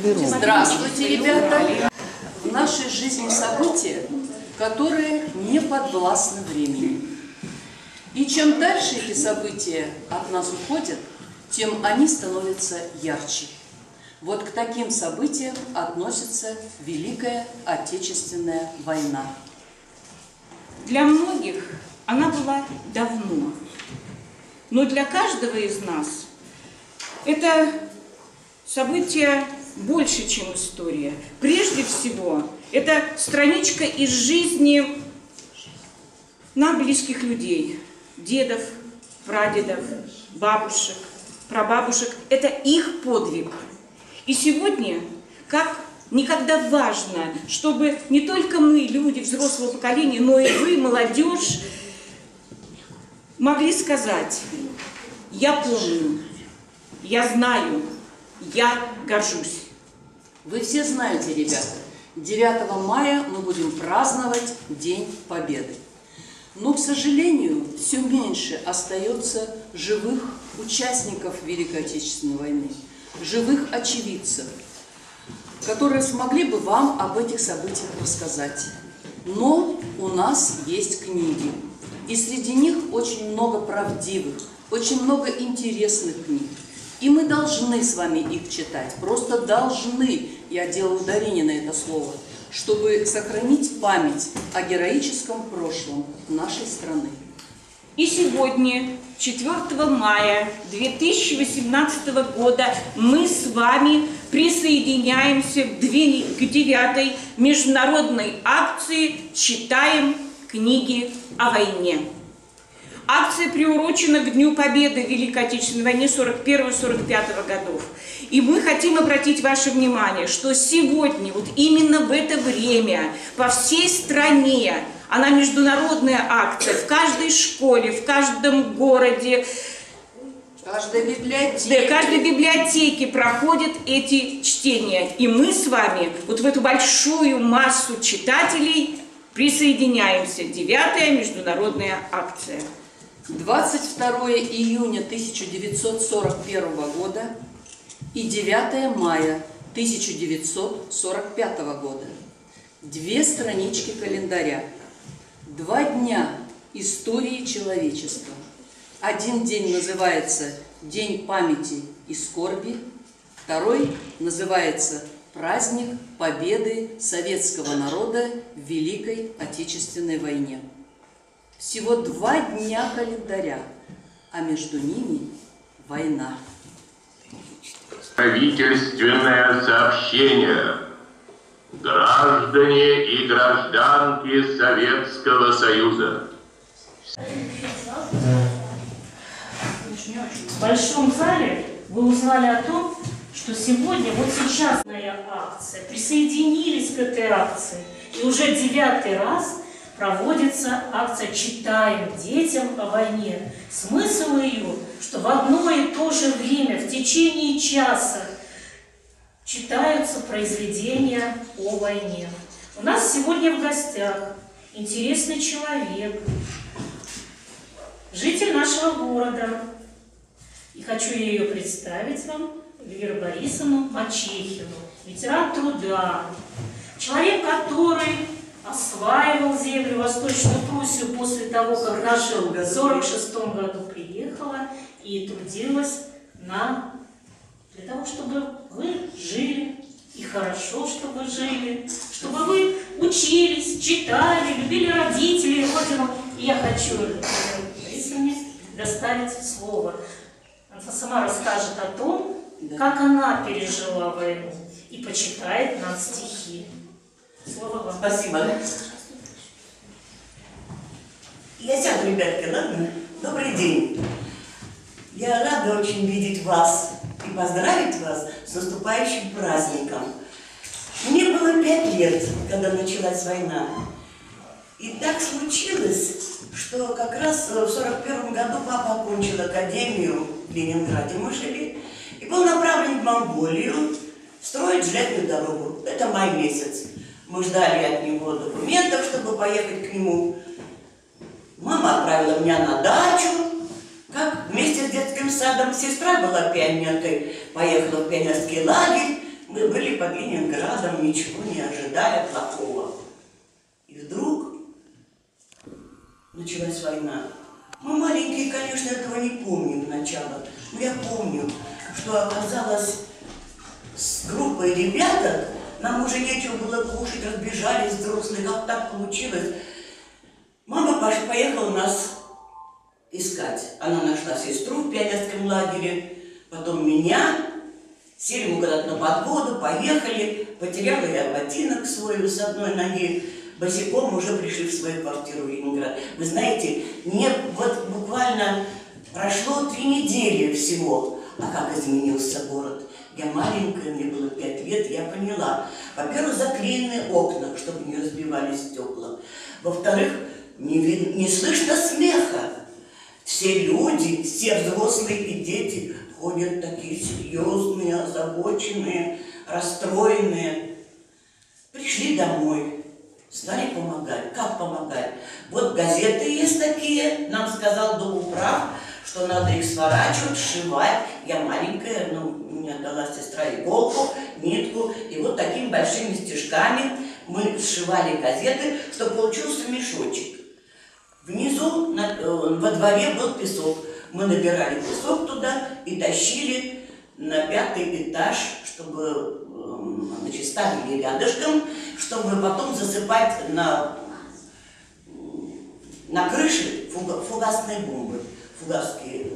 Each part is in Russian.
беру. Здравствуйте, ребята! В нашей жизни события, которые не подвластны времени. И чем дальше эти события от нас уходят, тем они становятся ярче. Вот к таким событиям относится Великая Отечественная война. Для многих она была давно, но для каждого из нас это событие больше, чем история. Прежде всего, это страничка из жизни нам близких людей, дедов, прадедов, бабушек, прабабушек. Это их подвиг. И сегодня, как никогда важно, чтобы не только мы, люди взрослого поколения, но и вы, молодежь, могли сказать, я помню, я знаю, я горжусь. Вы все знаете, ребята, 9 мая мы будем праздновать День Победы. Но, к сожалению, все меньше остается живых участников Великой Отечественной войны, живых очевидцев, которые смогли бы вам об этих событиях рассказать. Но у нас есть книги, и среди них очень много правдивых, очень много интересных книг. И мы должны с вами их читать, просто должны, я делаю ударение на это слово, чтобы сохранить память о героическом прошлом нашей страны. И сегодня, 4 мая 2018 года, мы с вами присоединяемся к 9 международной акции «Читаем книги о войне». Акция приурочена к Дню Победы в Великой Отечественной войне 41-45 годов. И мы хотим обратить ваше внимание, что сегодня, вот именно в это время, по всей стране, она международная акция, в каждой школе, в каждом городе, Каждая библиотека. да, каждой библиотеке проходят эти чтения. И мы с вами вот в эту большую массу читателей присоединяемся. Девятая международная акция. 22 июня 1941 года и 9 мая 1945 года. Две странички календаря. Два дня истории человечества. Один день называется День памяти и скорби, второй называется Праздник Победы советского народа в Великой Отечественной войне. Всего два дня календаря, а между ними война. Правительственное сообщение. Граждане и гражданки Советского Союза. В большом зале вы узнали о том, что сегодня, вот сейчас моя акция, присоединились к этой акции. И уже девятый раз проводится акция «Читаем детям о войне». Смысл ее, что в одно и то же время, в течение часа, читаются произведения о войне. У нас сегодня в гостях интересный человек, житель нашего города. И хочу ее представить вам, Веру Борисовну Мачехину, ветеран труда, человек, который осваивал землю Восточную Пруссию после того, как наша в 1946 году приехала и трудилась на, для того, чтобы вы жили, и хорошо, чтобы жили, чтобы вы учились, читали, любили родителей, родину. И я хочу Вере Борисовне доставить слово. Она сама расскажет о том, как она пережила войну и почитает нам стихи. Слово вам. Спасибо. Я сяду, ребятки, ладно? Добрый день. Я рада очень видеть вас и поздравить вас с наступающим праздником. Мне было пять лет, когда началась война. И так случилось, что как раз в 41 году папа окончил академию в Ленинграде, мы жили, и был направлен в Монголию строить железную дорогу. Это май месяц. Мы ждали от него документов, чтобы поехать к нему. Мама отправила меня на дачу, как вместе с детским садом. Сестра была пионеркой, поехала в пионерский лагерь. Мы были под Ленинградом, ничего не ожидая плохого. И вдруг началась война. Мы маленькие, конечно, этого не помним начала. Но я помню, что оказалось с группой ребяток, нам уже нечего было кушать, разбежались взрослые, как так получилось. Мама Паша поехала нас искать. Она нашла сестру в пионерском лагере, потом меня, сели мы куда-то на подводу, поехали, потеряла я ботинок свой с одной ноги, босиком уже пришли в свою квартиру в Ленинград. Вы знаете, не вот буквально прошло три недели всего, а как изменился город. Я маленькая, мне было пять лет, я поняла. Во-первых, заклеены окна, чтобы не разбивались стекла. Во-вторых, не, не слышно смеха. Все люди, все взрослые и дети ходят такие серьезные, озабоченные, расстроенные. Пришли домой, стали помогать. Как помогать? Вот газеты есть такие, нам сказал Домуправ, что надо их сворачивать, сшивать. Я маленькая, ну, мне дала сестра иголку, нитку, и вот такими большими стежками мы сшивали газеты, чтобы получился мешочек. Внизу на- э, во дворе был песок. Мы набирали песок туда и тащили на пятый этаж, чтобы эм, значит, ставили рядышком, чтобы потом засыпать на, на крыше фуга- фугасные бомбы. Фугасские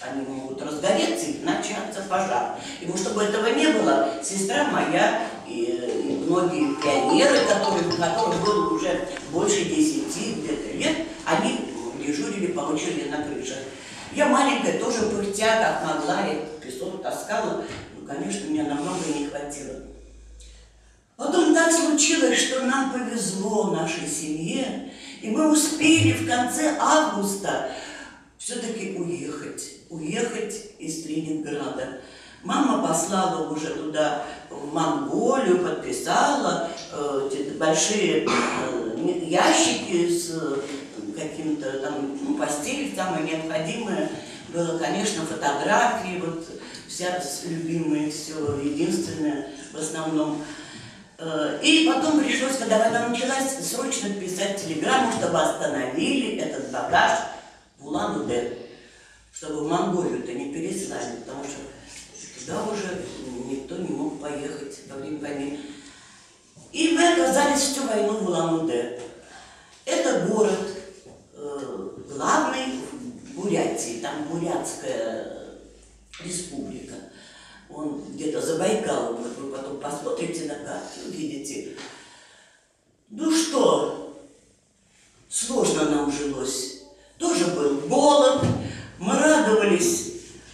они могут разгореться и начаться пожар. И чтобы этого не было, сестра моя и, и многие пионеры, которые, которым было уже больше десяти где-то лет, они дежурили по очереди на крышах. Я маленькая, тоже пыхтя, как могла, я песок таскала. Ну, конечно, мне намного не хватило. Потом так случилось, что нам повезло нашей семье, и мы успели в конце августа все-таки уехать, уехать из Ленинграда. Мама послала уже туда, в Монголию, подписала э, большие э, ящики с э, каким-то там, ну, постель, самое необходимое. Было, конечно, фотографии, вот вся любимые, все единственное в основном. Э, И потом пришлось, когда война началась, срочно писать телеграмму, чтобы остановили этот багаж Улан-Удэ, чтобы в Монголию-то не переслали, потому что туда уже никто не мог поехать во время войны. И мы оказались всю войну в Улан-Удэ. Это город э, главный в Бурятии, там Бурятская республика. Он где-то за Байкалом, вот вы потом посмотрите на карте, увидите. Ну что, сложно нам жилось. Тоже был голод, мы радовались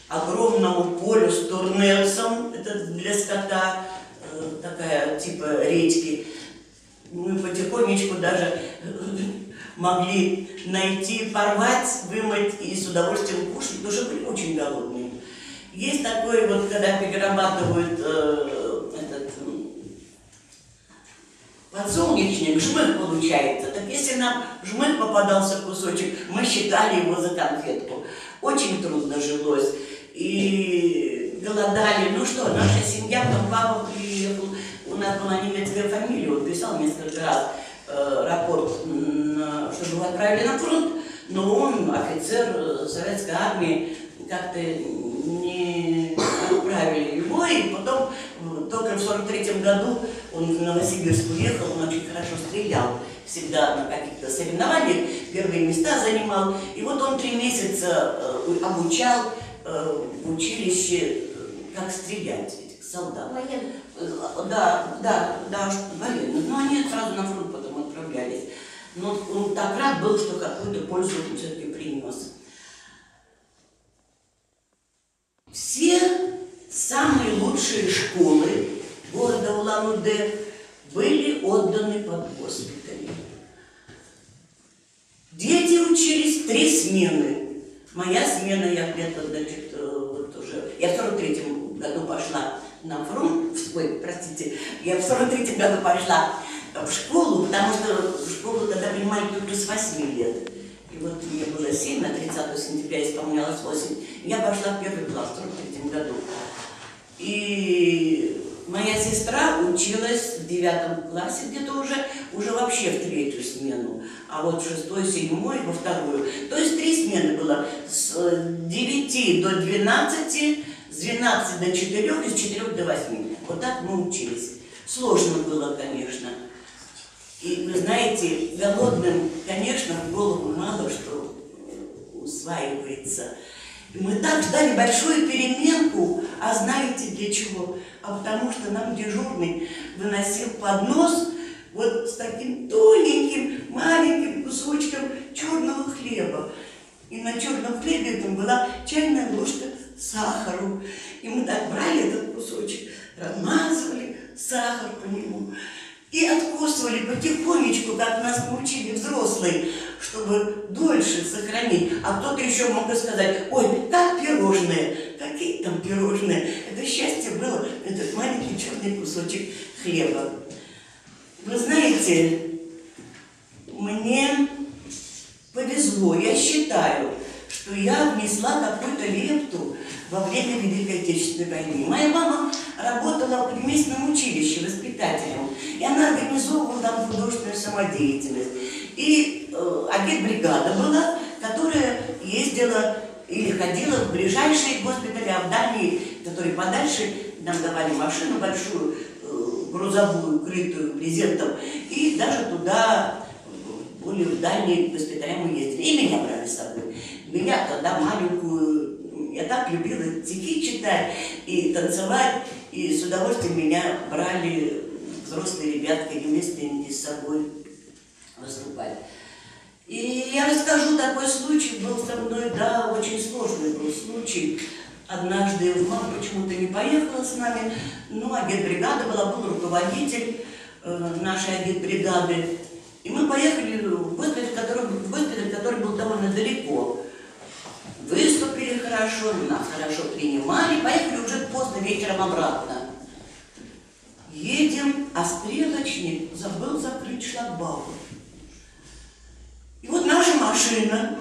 огромному полю с турнепсом, это для скота, э, такая типа речки. Мы потихонечку даже э, могли найти, порвать, вымыть и с удовольствием кушать, потому что были очень голодные. Есть такое вот, когда перерабатывают э, этот м, подсолнечник, жмых получается. Так если нам жмых попадался кусочек, мы считали его за конфетку. Очень трудно жилось. И голодали. Ну что, наша семья, там папа приехал, у нас была немецкая фамилия, он писал несколько раз э, рапорт, чтобы его отправили на фронт, но он офицер э, советской армии, как-то отправили его, и потом только в 43 году он в Новосибирск уехал, он очень хорошо стрелял, всегда на каких-то соревнованиях, первые места занимал. И вот он три месяца э, обучал э, в училище, э, как стрелять этих солдат. Э, Да, да, да, военных. Но они сразу на фронт потом отправлялись. Но он так рад был, что какую-то пользу он все-таки принес. Все самые лучшие школы города Улан-Удэ были отданы под госпитали. Дети учились три смены. Моя смена, я где-то, значит, э, вот уже, я в 43 году пошла на фронт, ой, простите, я в 43 году пошла в школу, потому что в школу тогда принимали только с 8 лет. И вот мне было 7, на 30 сентября исполнялось 8. Я пошла в первый класс в 43 году. И моя сестра училась в девятом классе где-то уже, уже вообще в третью смену, а вот в шестой, седьмой во вторую. То есть три смены было с э, 9 до 12, с 12 до 4 и с 4 до 8. Вот так мы учились. Сложно было, конечно. И вы знаете, голодным, конечно, в голову мало что усваивается. Мы так ждали большую переменку, а знаете для чего? А потому что нам дежурный выносил поднос вот с таким тоненьким, маленьким кусочком черного хлеба. И на черном хлебе там была чайная ложка сахару. И мы так брали этот кусочек, размазывали сахар по нему и откусывали потихонечку, как нас научили взрослые, чтобы дольше сохранить. А кто-то еще мог бы сказать, ой, как пирожные, какие там пирожные. Это счастье было, этот маленький черный кусочек хлеба. Вы знаете, мне повезло, я считаю, что я внесла какую-то лепту во время Великой Отечественной войны. Моя мама работала в местном училище воспитателем, и она организовывала там художественную самодеятельность. И э, агитбригада была, которая ездила или ходила в ближайшие госпитали, а в дальние, которые подальше, нам давали машину большую, э, грузовую, крытую брезентом, и даже туда более в дальние госпиталя мы ездили. И меня брали с собой. Меня тогда маленькую, я так любила стихи читать и танцевать, и с удовольствием меня брали взрослые ребятки, ремесленники с собой выступать. И я расскажу, такой случай был со мной, да, очень сложный был случай. Однажды мама почему-то не поехала с нами, ну, агитбригада была, был руководитель э, нашей агитбригады. И мы поехали в госпиталь, который, в госпиталь, который был довольно далеко. Выступили хорошо, нас хорошо принимали, поехали уже поздно вечером обратно. Едем, а стрелочник забыл закрыть шлагбаум. И вот наша машина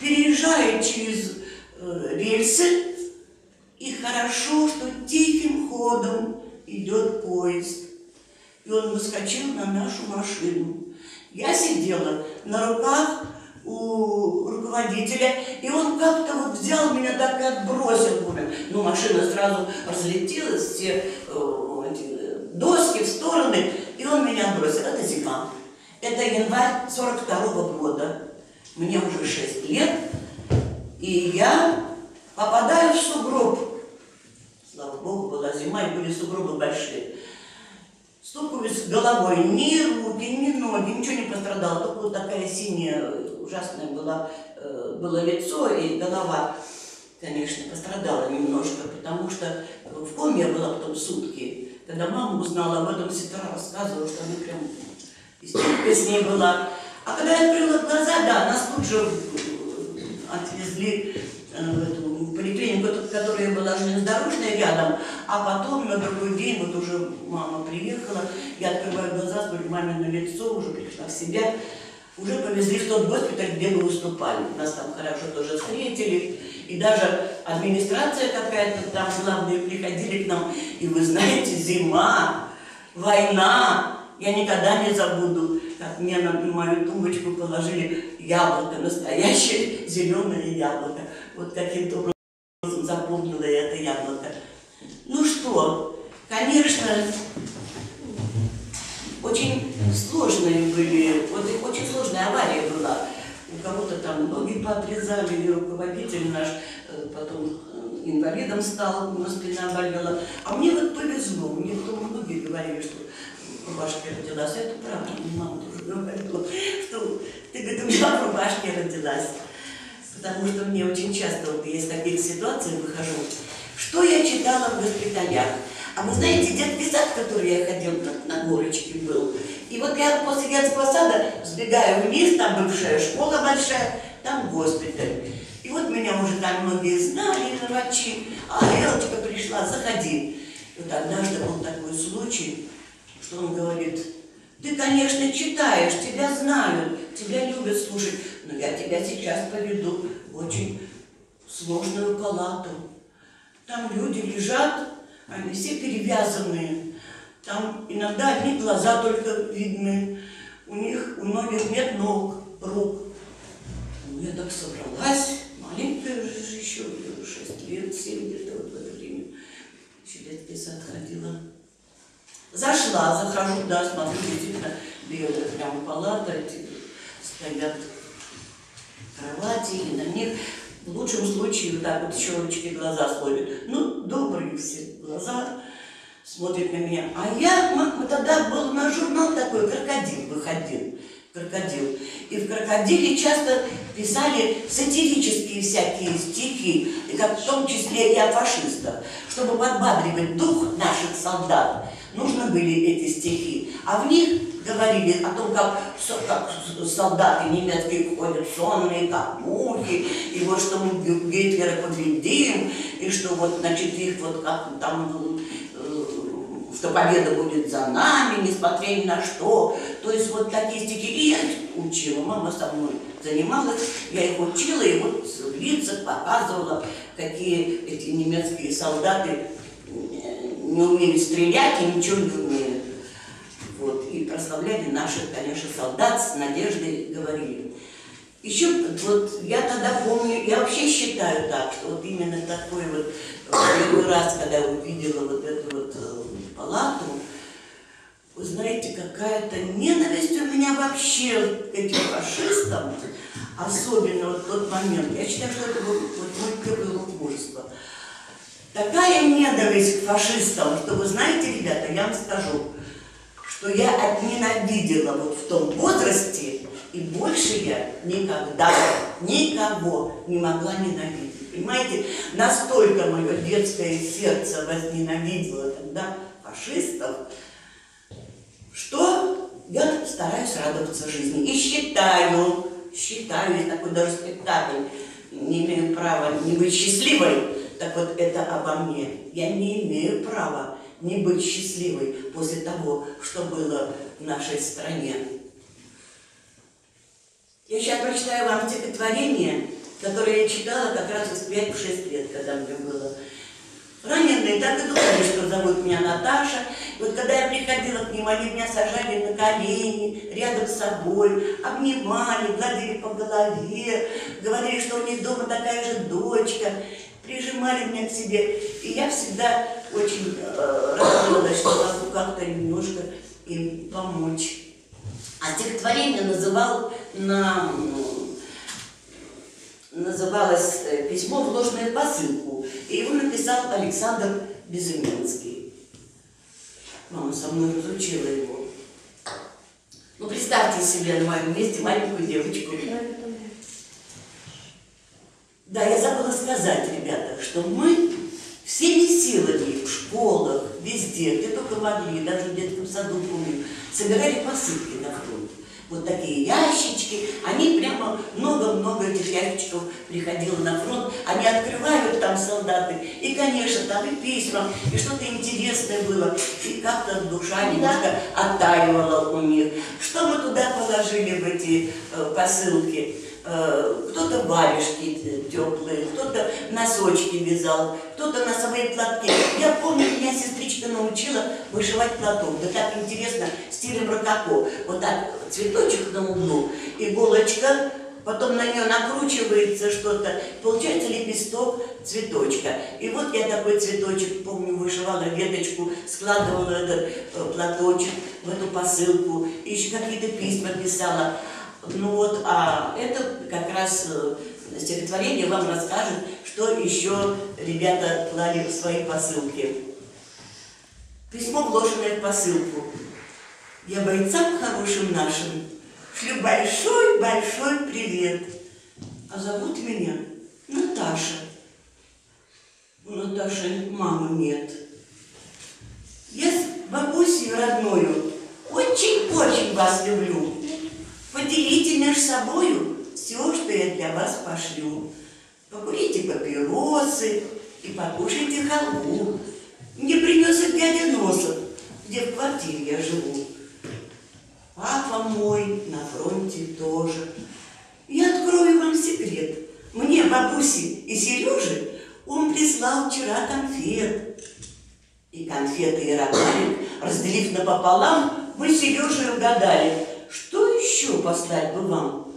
переезжает через э, рельсы, и хорошо, что тихим ходом идет поезд. И он выскочил на нашу машину. Я сидела на руках у руководителя, и он как-то вот взял меня так и отбросил. Ну, машина сразу разлетелась, все э, эти доски в стороны, и он меня отбросил. Это зима. Это январь 42 -го года. Мне уже 6 лет, и я попадаю в сугроб. Слава Богу, была зима, и были сугробы большие. Стукаюсь головой, ни руки, ни ноги, ничего не пострадало. Только вот такая синяя, ужасная была, э, было лицо и голова, конечно, пострадала немножко, потому что в коме я была потом сутки. Когда мама узнала об этом, сестра рассказывала, что она прям истерика с ней была. А когда я открыла глаза, да, нас тут же отвезли э, в эту поликлинику, которая была железнодорожная рядом, а потом на другой день, вот уже мама приехала, я открываю глаза, смотрю маме на лицо, уже пришла в себя, уже повезли в тот госпиталь, где мы выступали. Нас там хорошо тоже встретили, и даже администрация какая-то там главные приходили к нам, и вы знаете, зима, война, я никогда не забуду, как мне на мою тумбочку положили яблоко, настоящее зеленое яблоко. Вот каким-то образом запомнила я это яблоко. Ну что, конечно, очень сложные были, вот очень сложная авария была. У кого-то там ноги поотрезали, и руководитель наш э, потом э, инвалидом стал, у него спина болела. А мне вот повезло, мне потом многие говорили, что рубашке родилась. Это правда, мне мама говорила, что ты, говорит, у меня в рубашке родилась. Потому что мне очень часто вот я из таких ситуаций выхожу. Что я читала в госпиталях? А вы знаете, сад, в который я ходил на, на горочке был, и вот я после детского сада сбегаю вниз, там бывшая школа большая, там госпиталь. И вот меня уже там многие знали, врачи. А, Элочка пришла, заходи. И вот однажды был такой случай, что он говорит, ты, конечно, читаешь, тебя знают, тебя любят слушать, но я тебя сейчас поведу в очень сложную палату. Там люди лежат, они все перевязанные, Там иногда одни глаза только видны. У них, у многих нет ног, рук. Ну, я так собралась, маленькая же еще, 6 лет, 7 где-то вот в это время. Еще детский сад ходила. Зашла, захожу, да, смотрю, действительно, белая прям палата, эти стоят кровати, и на них в лучшем случае вот так вот щелочки глаза смотрят. Ну, добрые все глаза смотрят на меня. А я, тогда был на журнал такой, «Крокодил» выходил. «Крокодил». И в «Крокодиле» часто писали сатирические всякие стихи, и как в том числе и о фашистах. Чтобы подбадривать дух наших солдат, нужны были эти стихи. А в них говорили о том, как, как солдаты немецкие ходят сонные, как мухи, и вот что мы Гитлера победим, и что вот, значит, их вот как там, что победа будет за нами, несмотря ни на что. То есть вот такие стихи. И я учила, мама со мной занималась, я их учила, и вот в лицах показывала, какие эти немецкие солдаты не умеют стрелять и ничего не умеют. Вот, и прославляли наших, конечно, солдат с надеждой говорили. Еще вот я тогда помню, я вообще считаю так, что вот именно такой вот первый раз, когда я увидела вот эту вот э, палату, вы знаете, какая-то ненависть у меня вообще к этим фашистам, особенно вот тот момент. Я считаю, что это был вот мой первый урок мужества. Такая ненависть к фашистам, что вы знаете, ребята, я вам скажу, что я отненавидела вот в том возрасте, и больше я никогда никого не могла ненавидеть. Понимаете, настолько мое детское сердце возненавидело тогда фашистов, что я стараюсь радоваться жизни. И считаю, считаю, есть такой даже спектакль, не имею права не быть счастливой, так вот это обо мне. Я не имею права не быть счастливой после того, что было в нашей стране. Я сейчас прочитаю вам стихотворение, которое я читала как раз в 5-6 лет, когда мне было. Раненые так и думали, что зовут меня Наташа. И вот когда я приходила к ним, они меня сажали на колени, рядом с собой, обнимали, гладили по голове, говорили, что у них дома такая же дочка, прижимали меня к себе. И я всегда очень э, радовалась, что могу как-то немножко им помочь. А стихотворение называл на, м, называлось э, «Письмо в ложную посылку». И его написал Александр Безыменский. Мама со мной разучила его. Ну, представьте себе на моем месте маленькую девочку. Да, я забыла сказать, ребята, что мы всеми силами в школах, везде, где только могли, даже в детском саду, помню, собирали посылки на фронт. Вот такие ящички, они прямо много-много этих ящичков приходило на фронт, они открывают там солдаты, и, конечно, там и письма, и что-то интересное было, и как-то душа немножко оттаивала у них. Что мы туда положили в эти э, посылки? Э, кто-то варежки теплые, кто-то носочки вязал, кто-то носовые платки. Я помню, меня сестричка научила вышивать платок. Да так интересно, стилем рококо. Вот так цветочек на углу, иголочка, потом на нее накручивается что-то, получается лепесток цветочка. И вот я такой цветочек, помню, вышивала веточку, складывала этот э, платочек в эту посылку, и еще какие-то письма писала. Ну вот, а это как раз э, стихотворение вам расскажет, что еще ребята клали в свои посылки. Письмо, вложенное в посылку. Я бойцам хорошим нашим шлю большой-большой привет. А зовут меня Наташа. У Наташи мамы нет. Я с бабусей родною очень-очень вас люблю. Поделите между собою все, что я для вас пошлю. Покурите папиросы и покушайте халву. Мне принес их дядя Носов, где в квартире я живу. Папа мой на фронте тоже. Я открою вам секрет. Мне, бабуси и Сереже, он прислал вчера конфет. И конфеты и рогалик разделив напополам, мы с Сережей угадали, что еще послать бы вам.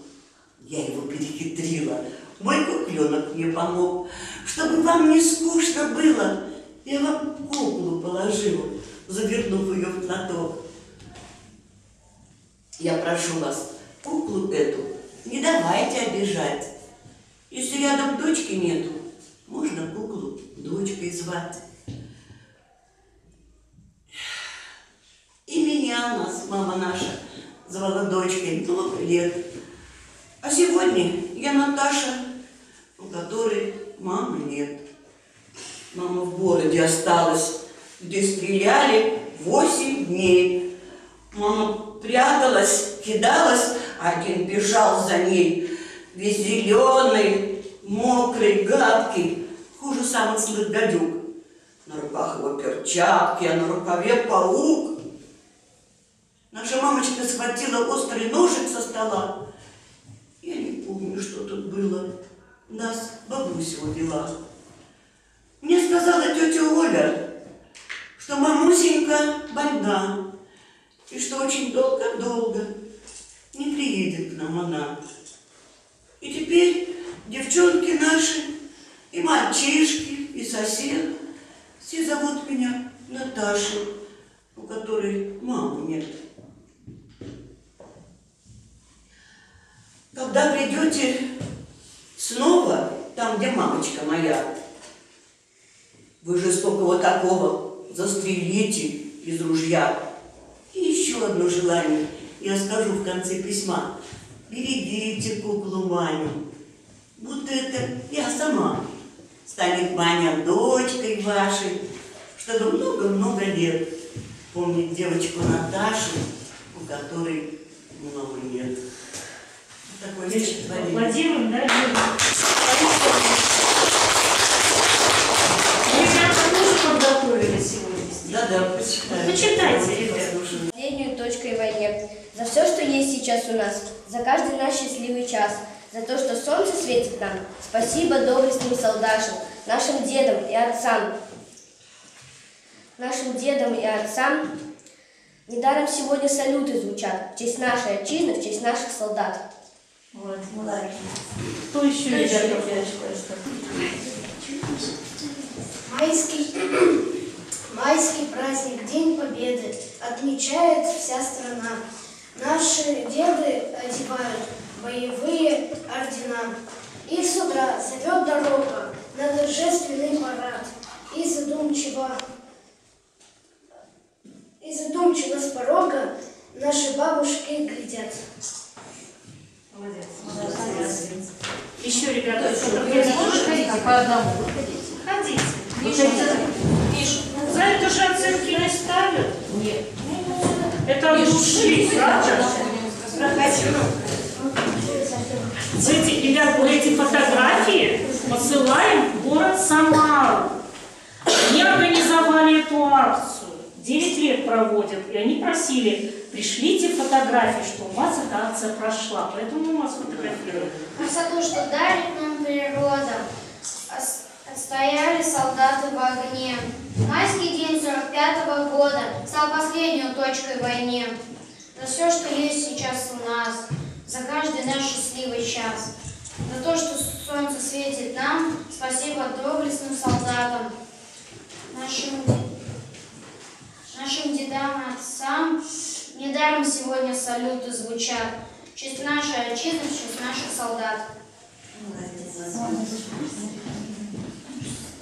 Я его перехитрила. Мой кукленок мне помог. Чтобы вам не скучно было, я вам куклу положила, завернув ее в платок. Я прошу вас, куклу эту не давайте обижать. Если рядом дочки нету, можно куклу дочкой звать. И меня нас, мама наша, звала дочкой много лет. А сегодня я Наташа, у которой мамы нет. Мама в городе осталась, где стреляли восемь дней. Мама пряталась, кидалась, один бежал за ней. Весь зеленый, мокрый, гадкий, хуже самых злых гадюк. На руках его перчатки, а на рукаве паук. Наша мамочка схватила острый ножик со стола. Я не помню, что тут было. Нас бабуся увела. Мне сказала тетя Оля, что мамусенька больна, и что очень долго-долго не приедет к нам она. И теперь девчонки наши, и мальчишки, и сосед, все зовут меня Наташей, у которой мамы нет. Когда придете снова там, где мамочка моя, вы жестокого такого застрелите из ружья. И еще одно желание я скажу в конце письма. Берегите куклу Маню. Будто это я сама. Станет Маня дочкой вашей, чтобы много-много лет помнить девочку Наташу, у которой мамы нет. Такое стихотворение. Аплодируем, да, сейчас у нас, за каждый наш счастливый час, за то, что солнце светит нам. Спасибо доблестным солдатам, нашим дедам и отцам. Нашим дедам и отцам недаром сегодня салюты звучат в честь нашей отчизны, в честь наших солдат. Вот, молодец. Кто еще, ребята? Майский, майский праздник, День Победы, отмечает вся страна. Наши деды одевают боевые ордена. И с утра зовет дорога на торжественный парад. И задумчиво, и задумчиво с порога наши бабушки глядят. Молодец. Молодец. Еще, ребята, кто-то? По одному. Ходите. За это же оценки не ставят. Нет. Это от души, правда? Эти, ребят, мы эти фотографии посылаем в город Самару. Они организовали эту акцию. 9 лет проводят. И они просили, пришлите фотографии, что у вас эта акция прошла. Поэтому мы вас фотографируем. Красоту, что дарит нам природа, отстояли солдаты в огне. Майский день 45 года стал последней точкой в войне. За все, что есть сейчас у нас, за каждый наш счастливый час. За то, что солнце светит нам, спасибо доблестным солдатам. Нашим, нашим дедам и отцам недаром сегодня салюты звучат. Честь нашей отчизны, в честь наших солдат.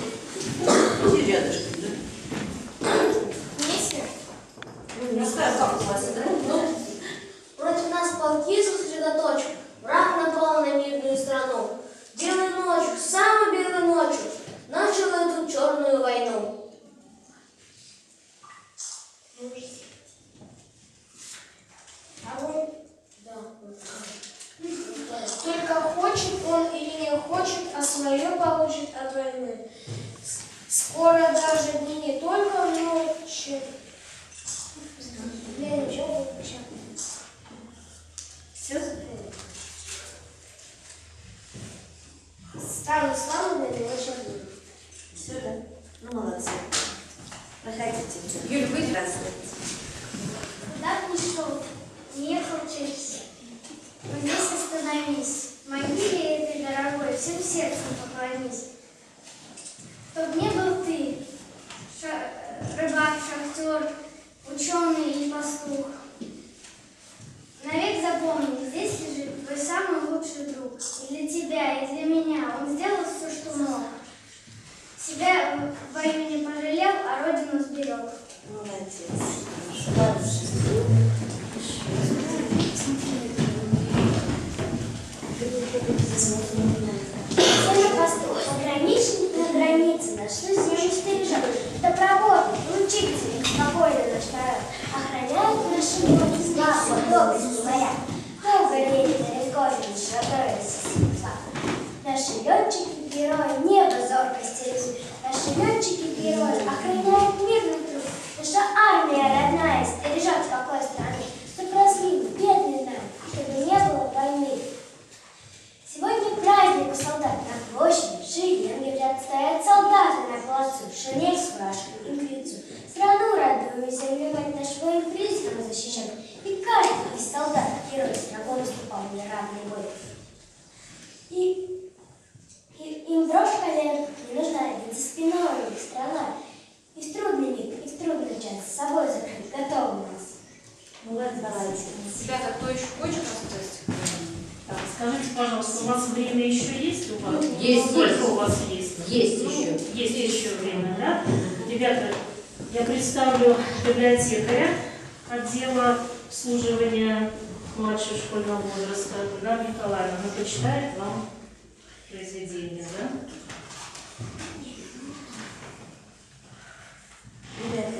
Иди рядышком, да? Вместе Ну, против нас полки сосредоточен, враг напал на мирную страну. Белой ночью, самой белой ночью, начал эту черную войну. А он, да, только хочет он или не хочет, а свое получит от войны. С- Скоро даже дни не только ночи, Блин, ничего не получается. Все? Самый славный волшебник. Все, да? Ну, молодцы. Проходите. Юль, выйди. Здравствуйте. Куда б ни шел, не ехал через... Но здесь остановись. Могиле этой дорогой всем сердцем поклонись. Чтоб не был ты, рыбак, шахтер, ученый и пастух. Навек запомни, здесь лежит твой самый лучший друг. И для тебя, и для меня он сделал все, что мог. Себя в- во имя не пожалел, а родину сберег. Молодец. Ладно, счастливо. Сына пастух, пограничник на границе, нашу землю стережет. Добровольный, учитель, спокойно наш народ, охраняет наши боги, славу, доблесть своя. Долго летит рекорден, шагается судьба. Наши летчики, герои, небо зорко стережут. Наши летчики, герои, охраняют мирный труд. Наша армия родная стережет спокой страны, чтоб росли бедный нам, чтобы не было войны. Сегодня праздник у солдат на площади, шеренги ряд стоят солдаты на плацу, шинель с фуражкой и к лицу. Страну родную, землю мать наш воин призван защищать, и каждый из солдат герой с врагом неравный бой. И, и им дрожь колен не нужна, ведь за спиной у них страна. И в трудный миг, и в трудный час с собой закрыть готовы нас. Молодец. Ребята, кто еще хочет рассказать? Так, скажите, пожалуйста, у вас время еще есть у вас? Есть, Сколько есть. у вас есть? Есть Ну, еще. Есть еще время, да? Ребята, я представлю библиотекаря возраста. Гульнара Николаевна, она почитает вам произведение, да? Ребята,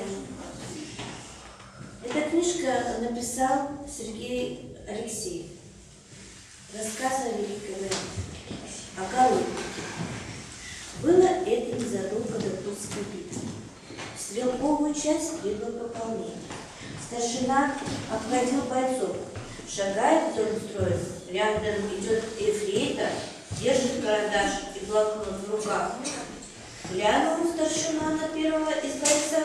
эта книжка написал Сергей Алексеев. Рассказ о великой войне, о голубке. Было это незадолго до Курской битвы. В стрелковую часть прибыло пополнение. Старшина обходил бойцов, шагает вдоль строя, рядом идет эфрейтор, держит карандаш и блокнот в руках. Глянул старшина на первого из бойца.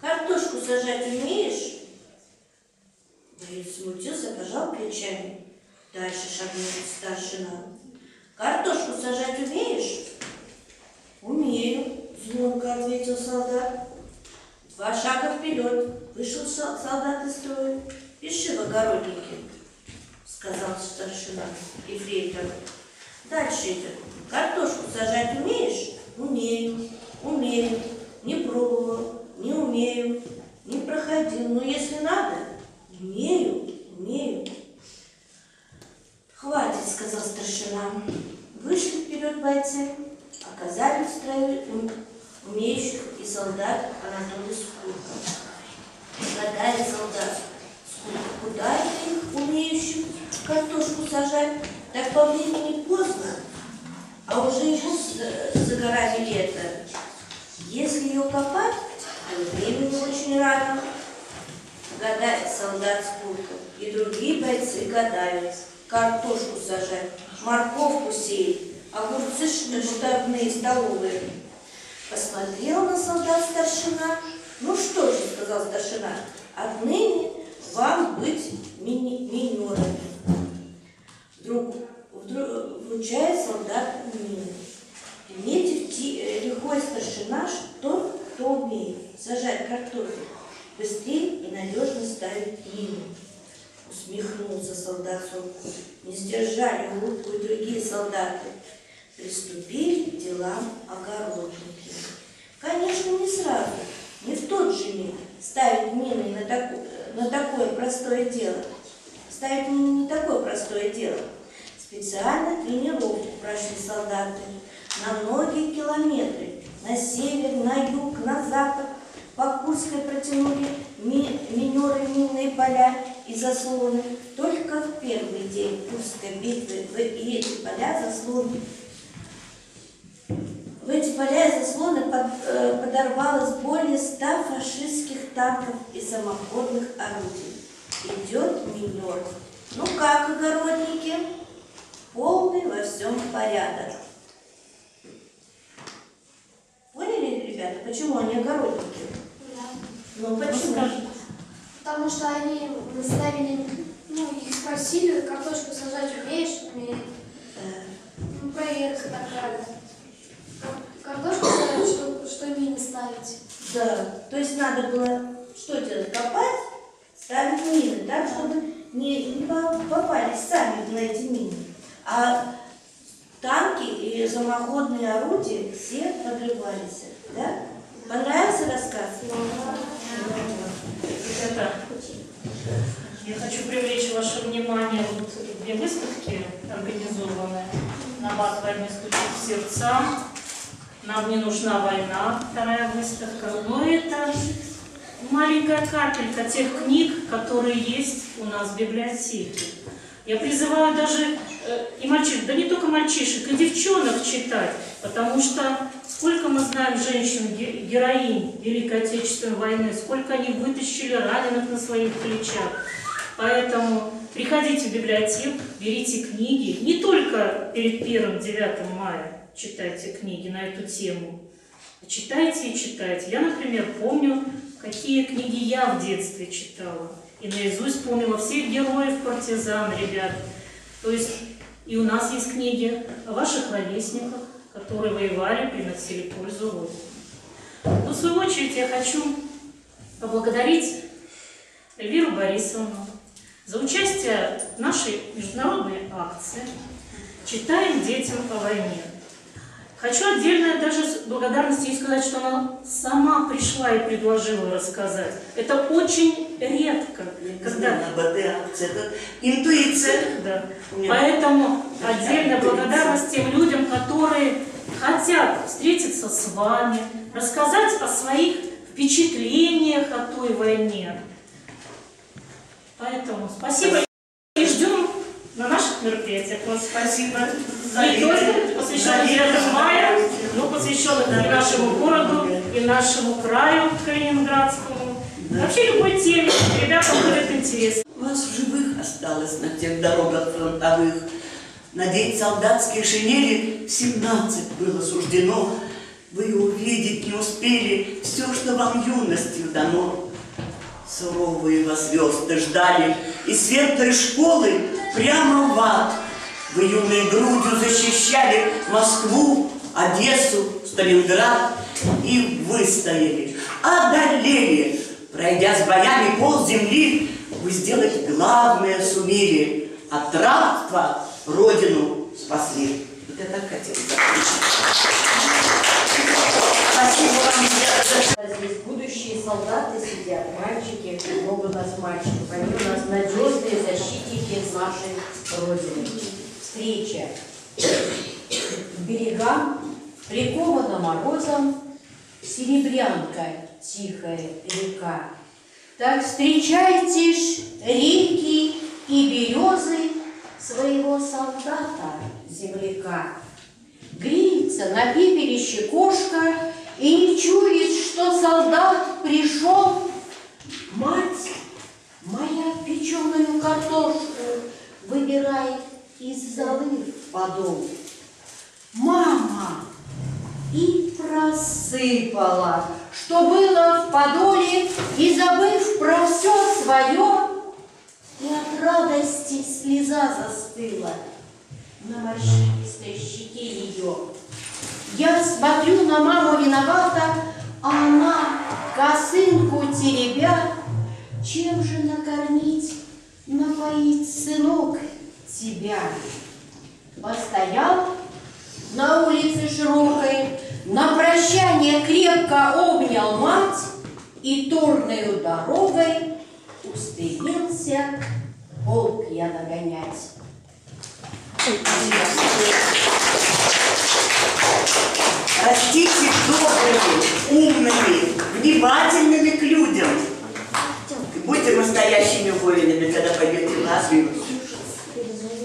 Картошку сажать умеешь? Боец смутился, пожал плечами. Дальше шагнул старшина. Картошку сажать умеешь? Умею, звонко ответил солдат. Два шага вперед. Вышел со- солдат из строя. Пиши в огороднике, сказал старшина ефрейтор. Дальше идет. Картошку сажать умеешь? Умею, умею. Не пробовал, не умею, не проходил. Но если надо, умею, умею. Хватит, сказал старшина. Вышли вперед бойцы, оказались в строю ум- умеющих и солдат Анатолий Скурка. Дорогая солдат, Скурка, куда их умеющих картошку сажать? Так по времени поздно, а уже и горами лето. Если ее копать, то времени очень рано. Гадает солдат Скурка, и другие бойцы гадают. Картошку сажать, морковку сеять, огурцы ш- штабные, столовые. Посмотрел на солдат старшина. Ну что же, сказал старшина, отныне вам быть мини- минерами. Вдруг, вдруг вручает солдат мину. Метив ти- э, лихой старшина, что кто умеет сажать картофель, быстрее и надежно ставить мину. Усмехнулся солдат Сурков. Не сдержали улыбку и другие солдаты. Приступили к делам огородники. Конечно, не сразу, не в тот же миг ставить мины на, таку- на такое простое дело. Ставить мины не такое простое дело. Специально тренировку прошли солдаты на многие километры, на север, на юг, на запад. По Курской протянули ми- минеры минные поля и заслоны. Только в первый день Курской битвы в эти поля заслоны в эти поля и заслоны под- э, подорвалось более ста фашистских танков и самоходных орудий. Идет минер. Ну как, огородники? полный во всем порядок. Поняли, ребята, почему они огородники? Да. Ну почему? Потому что они наставили, ну, их спросили, картошку сажать умеешь, умеешь. Э. Ну, проверка такая. Картошку ставить, что, что мини ставить. Да, то есть надо было что делать? Копать, ставить мины, так, чтобы не, не попались сами на эти мины. А танки и самоходные орудия все подрывались. Да? Понравился рассказ? Ребята, я хочу привлечь ваше внимание вот две выставки, организованные на баз войны стучит сердца. Нам не нужна война, вторая выставка. Но это маленькая капелька тех книг, которые есть у нас в библиотеке. Я призываю даже и мальчишек, да не только мальчишек, и девчонок читать, потому что сколько мы знаем женщин, ге- героинь Великой Отечественной войны, сколько они вытащили раненых на своих плечах. Поэтому приходите в библиотеку, берите книги, не только перед первым 9 мая читайте книги на эту тему, Читайте и читайте. Я, например, помню, какие книги я в детстве читала. И наизусть помнила всех героев партизан, ребят. То есть и у нас есть книги о ваших ровесниках, которые воевали, приносили пользу Родине. Но в свою очередь я хочу поблагодарить Эльвиру Борисовну за участие в нашей международной акции «Читаем детям о войне». Хочу отдельно даже с благодарностью сказать, что она сама пришла и предложила рассказать. Это очень редко, когда... Об этой акции. Это интуиция. Да. Поэтому отдельная Интуиция. благодарность тем людям, которые хотят встретиться с вами, рассказать о своих впечатлениях о той войне. Поэтому спасибо и ждем на наших мероприятиях. вас. Спасибо. Не только посвященных 9 мая, но посвященных и нашему городу, и нашему краю Калининградскому. Вообще любой теме ребятам будет интересно. Вас в живых осталось на тех дорогах фронтовых. Надеть солдатские шинели в 17 было суждено. Вы увидеть не успели все, что вам юностью дано. Суровые вас звезды ждали из светлой школы прямо в ад. Вы юной грудью защищали Москву, Одессу, Сталинград и выстояли, одолели. Пройдя с боями пол земли, вы сделать главное сумели. От рабства родину спасли. Вот я так хотела. Спасибо вам, ребята. Здесь будущие солдаты сидят, мальчики, много нас мальчиков. Они у нас надежные защитники нашей Родины. Встреча берегам, прикована морозом, серебрянка, тихая река. Так встречайте ж реки и березы своего солдата, земляка. Греется на пепелище кошка и не чует, что солдат пришел. Мать моя печеную картошку выбирает из золы в подол. Мама и просыпала, что было в подоле, и забыв про все свое, и от радости слеза застыла на морщинистой щеке ее. Я смотрю на маму виновата, а она, косынку теребя, чем же накормить, напоить, сынок, тебя? Постоял на улице широкой, на прощание крепко обнял мать и торною дорогой устремился полк я нагонять. Растите добрыми, умными, внимательными к людям. И будьте настоящими воинами, когда пойдете в армию.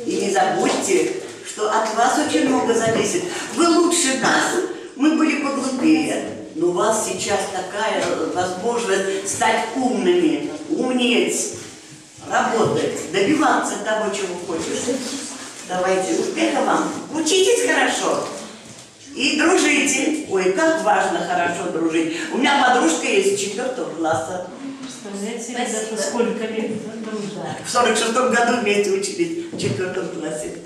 И не забудьте, что от вас очень много зависит. Вы лучше нас. Мы были поглупее. Но у вас сейчас такая возможность стать умными, умнеть, работать, добиваться того, чего хочешь. Давайте, успеха вам. Учитесь хорошо и дружите. Ой, как важно хорошо дружить. У меня подружка есть четвертого класса. Представляете, ребята, сколько лет дружат. В сорок шестом году вместе учились в четвертом классе.